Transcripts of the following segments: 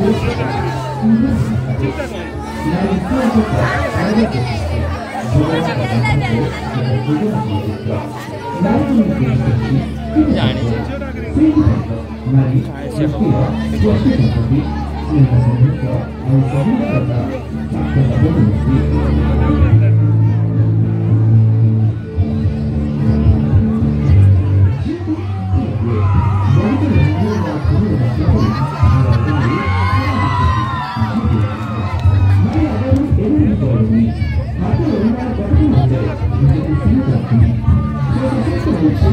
Dopo, a un altro, sarà la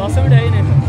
Đó sẽ đây này?